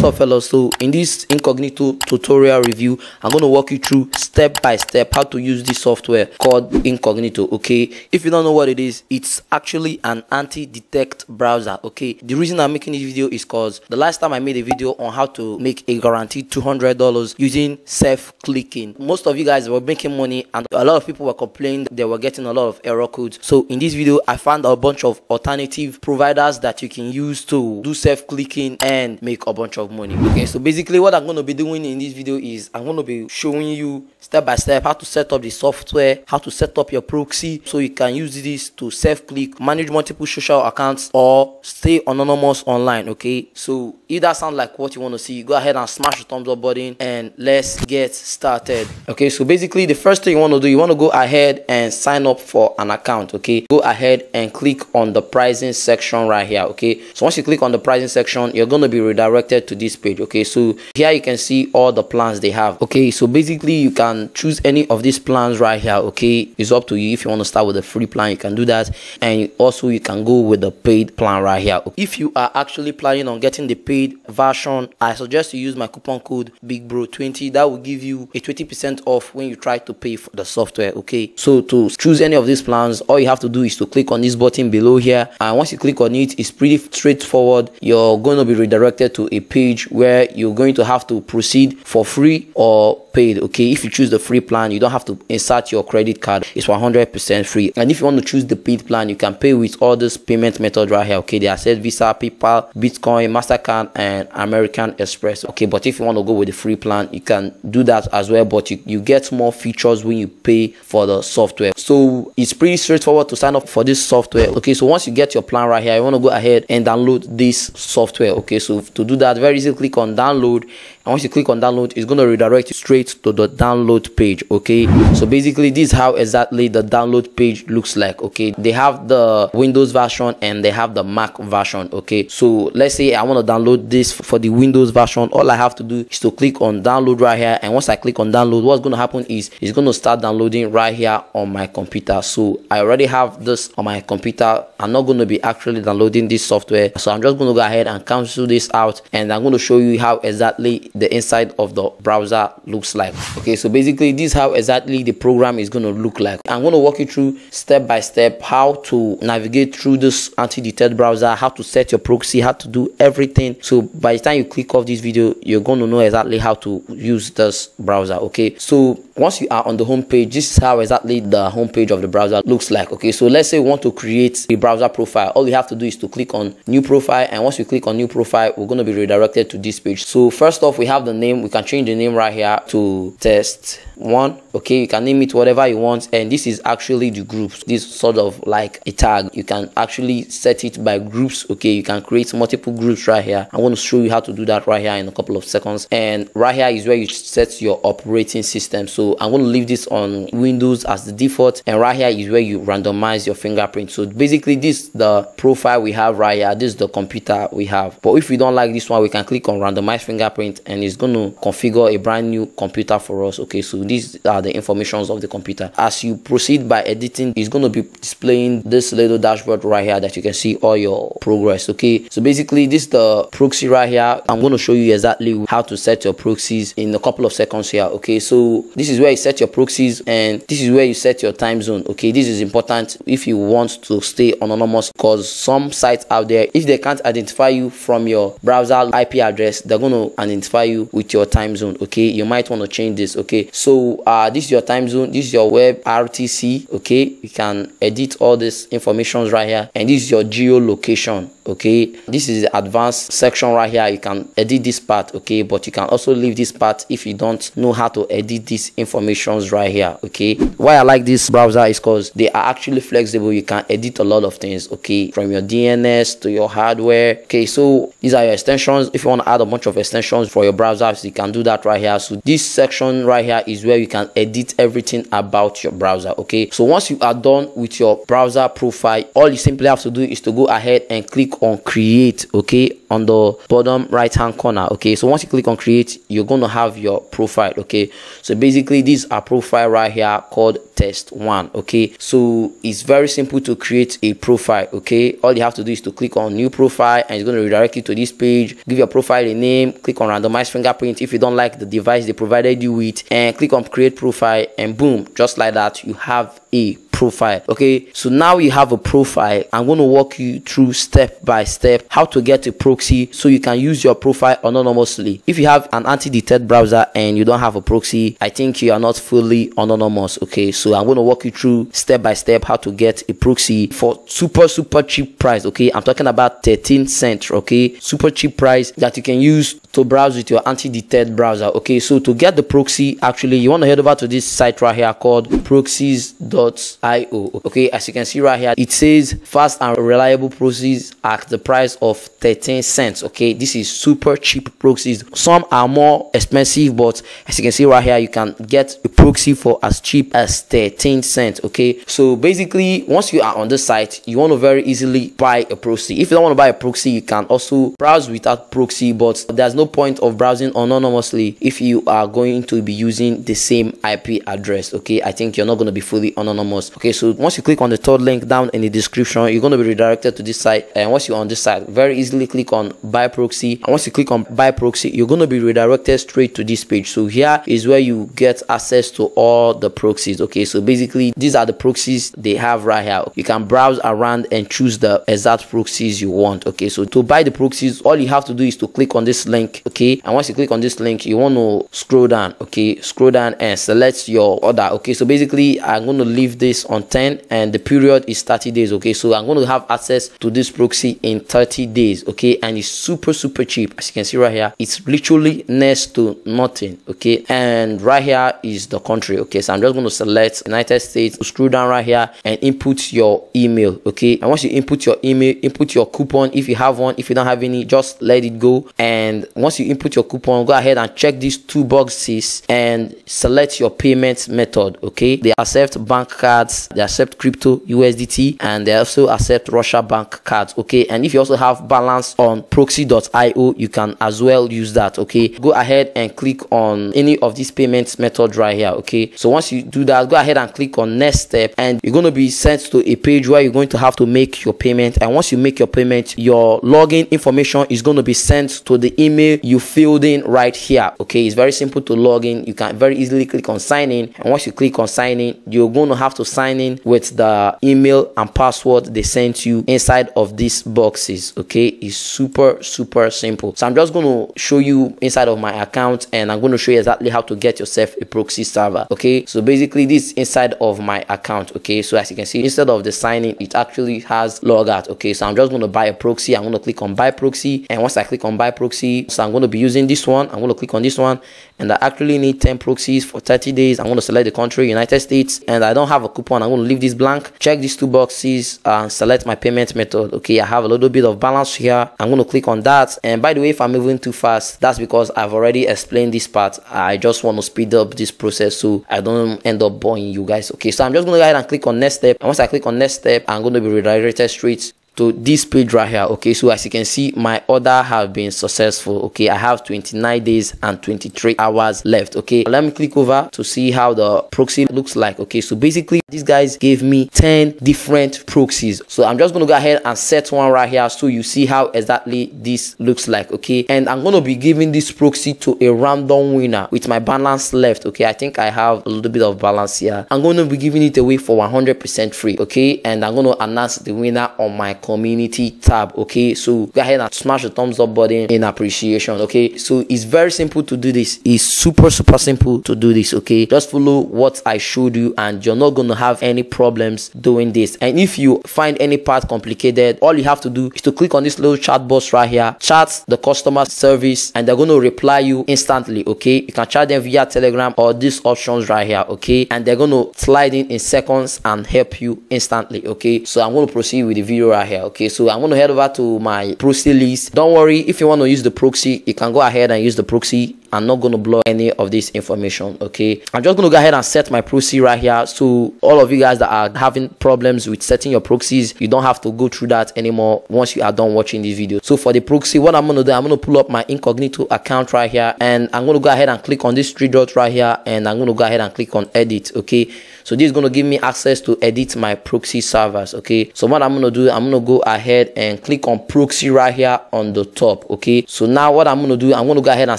what's up fellas so in this Incogniton tutorial review i'm going to walk you through step by step how to use this software called Incogniton okay? If you don't know what it is it's actually an anti-detect browser okay? The reason i'm making this video is because the last time i made a video on how to make a guaranteed 200 dollars using self-clicking most of you guys were making money and a lot of people were complaining they were getting a lot of error codes. So in this video i found a bunch of alternative providers that you can use to do self-clicking and make a bunch of money. Okay so basically what i'm going to be doing in this video is i'm going to be showing you step by step how to set up the software how to set up your proxy so you can use this to self-click manage multiple social accounts or stay anonymous online okay? So if that sounds like what you want to see go ahead and smash the thumbs up button and let's get started okay? So basically the first thing you want to do you want to go ahead and sign up for an account okay? Go ahead and click on the pricing section right here okay? So once you click on the pricing section you're going to be redirected to this page okay? So here you can see all the plans they have okay? So basically you can choose any of these plans right here okay? It's up to you. If you want to start with a free plan you can do that. And also you can go with the paid plan right here if you are actually planning on getting the paid version i suggest you use my coupon code big bro 20 that will give you a 20 percent off when you try to pay for the software okay? So to choose any of these plans all you have to do is to click on this button below here. And once you click on it it's pretty straightforward. You're going to be redirected to a page where you're going to have to proceed for free or paid okay? If you choose the free plan you don't have to insert your credit card. It's 100 percent free. And if you want to choose the paid plan you can pay with all this payment method right here okay? They said visa paypal bitcoin mastercard and american express okay? But if you want to go with the free plan you can do that as well. But you, you get more features when you pay for the software. So it's pretty straightforward to sign up for this software okay? So once you get your plan right here you want to go ahead and download this software okay? So to do that very easy click on download and once you click on download it's going to redirect you straight to the download page okay? So basically this is how exactly the download page looks like okay? They have the windows version and they have the mac version okay? So let's say i want to download this for the windows version all i have to do is to click on download right here. And once i click on download what's going to happen is it's going to start downloading right here on my computer. So i already have this on my computer. I'm not going to be actually downloading this software. So i'm just going to go ahead and cancel this out and i'm going to show you how exactly the inside of the browser looks like. Okay so basically this is how exactly the program is going to look like. I'm going to walk you through step by step how to navigate through this anti-detect browser how to set your proxy how to do everything. So by the time you click off this video you're going to know exactly how to use this browser okay? So once you are on the home page this is how exactly the home page of the browser looks like okay? So let's say we want to create a browser profile. All you have to do is to click on new profile and once you click on new profile we're going to be redirected to this page. So first off we have the name we can change the name right here to test one okay you can name it whatever you want and this is actually the groups this sort of like a tag. You can actually set it by groups okay? You can create multiple groups right here. I want to show you how to do that right here in a couple of seconds. And right here is where you set your operating system. So i'm going to leave this on windows as the default and right here is where you randomize your fingerprint. So basically this the profile we have right here. This is the computer we have. But if we don't like this one we can click on randomize fingerprint and it's going to configure a brand new computer for us okay? So these are the informations of the computer. As you proceed by editing it's going to be displaying this little dashboard right here that you can see all your progress okay? So basically this is the proxy right here. I'm going to show you exactly how to set your proxies in a couple of seconds here okay? So this is where you set your proxies and this is where you set your time zone okay? This is important if you want to stay anonymous because some sites out there if they can't identify you from your browser ip address they're going to identify you with your time zone okay? You might want to change this okay? So uh this is your time zone. This is your web rtc okay? You can edit all these informations right here. And this is your geolocation okay? This is the advanced section right here. You can edit this part okay? But you can also leave this part if you don't know how to edit these informations right here okay? Why i like this browser is because they are actually flexible. You can edit a lot of things okay? From your dns to your hardware okay? So these are your extensions. If you want to add a bunch of extensions for your browsers you can do that right here. So this section right here is where you can edit everything about your browser okay? So once you are done with your browser profile all you simply have to do is to go ahead and click on create okay on the bottom right hand corner okay? So once you click on create you're going to have your profile okay? So basically these are profile right here called test one okay? So it's very simple to create a profile okay? All you have to do is to click on new profile and it's going to redirect you to this page. Give your profile a name click on randomize fingerprint. If you don't like the device they provided you with and click on create profile and boom just like that you have a profile. Okay so now you have a profile. I'm going to walk you through step by step how to get a proxy so you can use your profile anonymously. If you have an anti-detect browser and you don't have a proxy i think you are not fully anonymous. Okay so i'm going to walk you through step by step how to get a proxy for super super cheap price. Okay i'm talking about 13 cents. Okay super cheap price that you can use to browse with your anti-detect browser okay? So to get the proxy actually you want to head over to this site right here called proxys.io okay? As you can see right here it says fast and reliable proxies at the price of 13 cents okay? This is super cheap proxies. Some are more expensive but as you can see right here you can get a proxy for as cheap as 13 cents okay? So basically once you are on the site you want to very easily buy a proxy. If you don't want to buy a proxy you can also browse without proxy but there's no no point of browsing anonymously if you are going to be using the same IP address. Okay, I think you're not going to be fully anonymous. Okay, so once you click on the third link down in the description, you're going to be redirected to this site. And once you're on this site, very easily click on buy proxy. And once you click on buy proxy, you're going to be redirected straight to this page. So here is where you get access to all the proxies. Okay, so basically these are the proxies they have right here. You can browse around and choose the exact proxies you want. Okay, so to buy the proxies, all you have to do is to click on this link link okay? And once you click on this link you want to scroll down okay? Scroll down and select your order okay? So basically i'm going to leave this on 10 and the period is 30 days okay? So i'm going to have access to this proxy in 30 days okay? And it's super super cheap. As you can see right here it's literally next to nothing okay? And right here is the country okay? So i'm just going to select united states. Scroll down right here and input your email okay? And once you input your email input your coupon if you have one if you don't have any just let it go and once you input your coupon go ahead and check these two boxes and select your payment method okay? They accept bank cards they accept crypto usdt and they also accept russia bank cards okay? And if you also have balance on proxy.io you can as well use that okay? Go ahead and click on any of these payment methods right here okay? So once you do that go ahead and click on next step and you're going to be sent to a page where you're going to have to make your payment. And once you make your payment your login information is going to be sent to the email you filled in right here okay? It's very simple to log in. You can very easily click on sign in. And once you click on sign in you're going to have to sign in with the email and password they sent you inside of these boxes okay? It's super super simple. So i'm just going to show you inside of my account and i'm going to show you exactly how to get yourself a proxy server okay? So basically this inside of my account okay? So as you can see instead of the signing it actually has logout okay? So i'm just going to buy a proxy. I'm going to click on buy proxy. And once i click on buy proxy so I'm going to be using this one. I'm going to click on this one and I actually need 10 proxies for 30 days. I'm going to select the country, United States, and I don't have a coupon. I'm going to leave this blank. Check these two boxes and select my payment method. Okay, I have a little bit of balance here. I'm going to click on that. And by the way, if I'm moving too fast, that's because I've already explained this part. I just want to speed up this process so I don't end up boring you guys. Okay, so I'm just going to go ahead and click on next step. And once I click on next step, I'm going to be redirected straight to this page right here okay? So as you can see my order have been successful okay? I have 29 days and 23 hours left okay? Let me click over to see how the proxy looks like okay? So basically these guys gave me 10 different proxies. So i'm just to go ahead and set one right here so you see how exactly this looks like okay? And i'm to be giving this proxy to a random winner with my balance left okay? I think i have a little bit of balance here. I'm to be giving it away for 100 percent free okay? And i'm to announce the winner on my community tab okay? So go ahead and smash the thumbs up button in appreciation okay? So it's very simple to do this. It's super super simple to do this okay? Just follow what i showed you and you're not gonna have any problems doing this. And if you find any part complicated all you have to do is to click on this little chat box right here. Chat the customer service and they're to reply you instantly okay? You can chat them via telegram or these options right here okay? And they're to slide in in seconds and help you instantly okay? So i'm going to proceed with the video right here okay? So i'm going to head over to my proxy list. Don't worry if you want to use the proxy you can go ahead and use the proxy i'm not going to blur any of this information okay? I'm just going to go ahead and set my proxy right here. So all of you guys that are having problems with setting your proxies you don't have to go through that anymore once you are done watching this video. So for the proxy what i'm going to do i'm going to pull up my Incogniton account right here and i'm going to go ahead and click on this three dots right here and i'm going to go ahead and click on edit okay? So this is going to give me access to edit my proxy servers okay? So what i'm going to do i'm going to go ahead and click on proxy right here on the top okay? So now what i'm going to do i'm going to go ahead and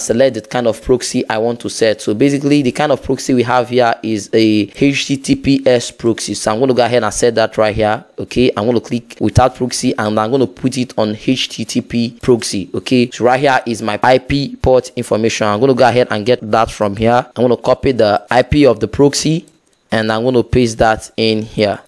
select the of proxy i want to set. So basically the kind of proxy we have here is a https proxy. So i'm going to go ahead and set that right here okay? I'm going to click without proxy and i'm going to put it on http proxy okay? So right here is my ip port information. I'm going to go ahead and get that from here. I'm going to copy the ip of the proxy and I'm going to paste that in here.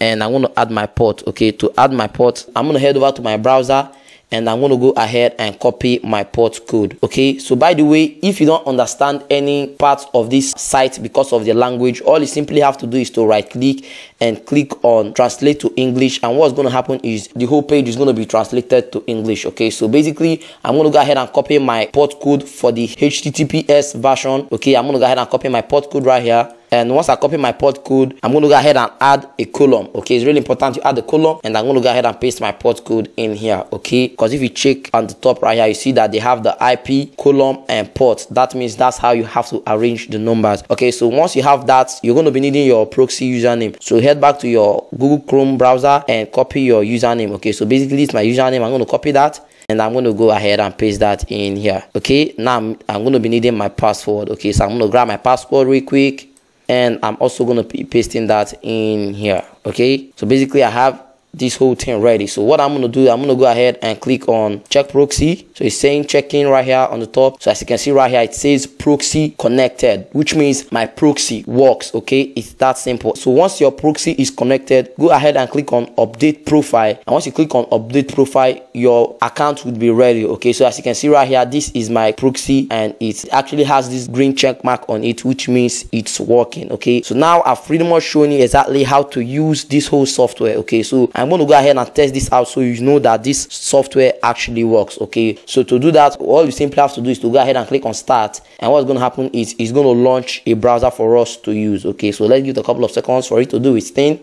And I'm going to add my port okay? To add my port I'm going to head over to my browser and I'm going to go ahead and copy my port code okay? So by the way if you don't understand any part of this site because of the language all you simply have to do is to right click and click on translate to English and what's going to happen is the whole page is going to be translated to English okay? So basically I'm going to go ahead and copy my port code for the HTTPS version okay? I'm going to go ahead and copy my port code right here and once I copy my port code, I'm going to go ahead and add a column. Okay, it's really important to add a column and I'm going to go ahead and paste my port code in here. Okay, because if you check on the top right here, you see that they have the IP, column, and port. That means that's how you have to arrange the numbers. Okay, so once you have that, you're going to be needing your proxy username. So head back to your Google Chrome browser and copy your username. Okay, so basically it's my username. I'm going to copy that and I'm going to go ahead and paste that in here. Okay, now I'm, I'm going to be needing my password. Okay, so I'm going to grab my password real quick and I'm also going to be pasting that in here okay? So basically I have this whole thing ready. So what i'm to do i'm to go ahead and click on check proxy. So it's saying check in right here on the top. So as you can see right here it says proxy connected which means my proxy works okay? It's that simple. So once your proxy is connected go ahead and click on update profile. And once you click on update profile your account would be ready okay? So as you can see right here this is my proxy and it actually has this green check mark on it which means it's working okay? So now i've pretty much shown you exactly how to use this whole software okay? So i'm going to go ahead and test this out so you know that this software actually works okay? So to do that all you simply have to do is to go ahead and click on start and what's going to happen is it's going to launch a browser for us to use okay? So let's give it a couple of seconds for it to do its thing.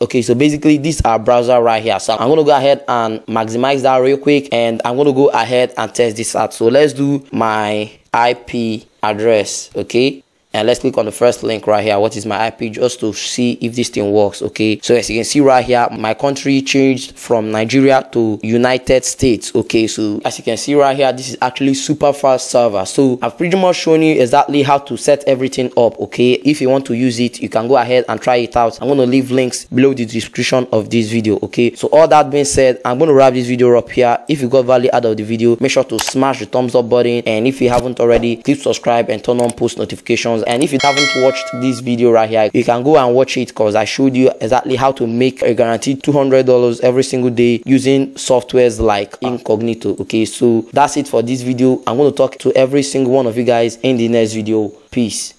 Okay so basically this is our browser right here. So i'm to go ahead and maximize that real quick and i'm to go ahead and test this out. So let's do my ip address okay and let's click on the first link right here what is my ip just to see if this thing works okay? So as you can see right here my country changed from nigeria to united states okay? So as you can see right here this is actually super fast server. So i've pretty much shown you exactly how to set everything up okay? If you want to use it you can go ahead and try it out. I'm going to leave links below the description of this video okay? So all that being said i'm going to wrap this video up here. If you got value out of the video make sure to smash the thumbs up button. And if you haven't already click subscribe and turn on post notifications and if you haven't watched this video right here you can go and watch it because i showed you exactly how to make a guaranteed 200 dollars every single day using softwares like Incogniton okay? So that's it for this video. I'm going to talk to every single one of you guys in the next video. Peace